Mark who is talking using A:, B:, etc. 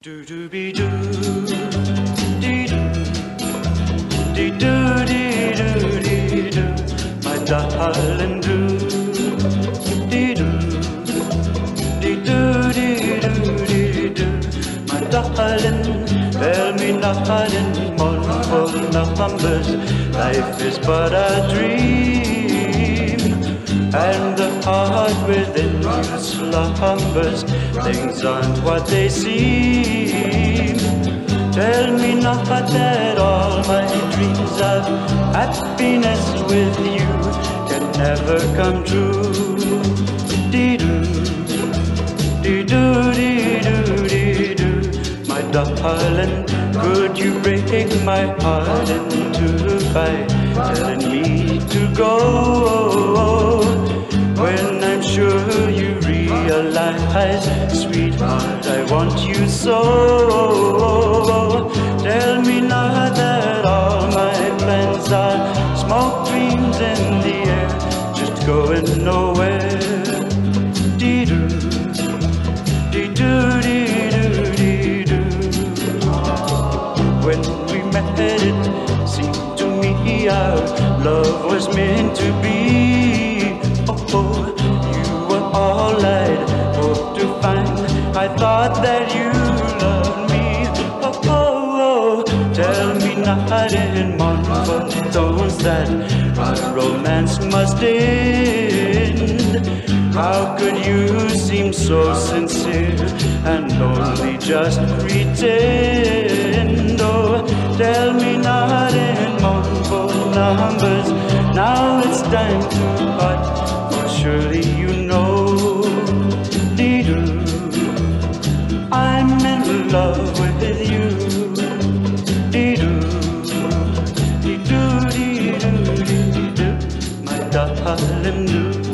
A: Do do be do, dee do, dee do dee do dee do, my darling do, dee do, dee do dee do dee do, my darling. Tell me nothing more for numbers. Life is but a dream, and the heart within you slumbers. Things aren't what they seem. Tell me not that all my dreams of happiness with you can never come true. My darling, could you break my heart in two by telling me to go? Realize, sweetheart, I want you so. Tell me now that all my plans are smoke dreams in the air, just going nowhere. When we met, it seemed to me our love was meant to be. I thought that you loved me. Oh, oh, oh. tell me not in mournful tones that our romance must end. How could you seem so sincere and only just pretend? Oh, tell me not in mournful numbers. Now it's time to part, surely you love with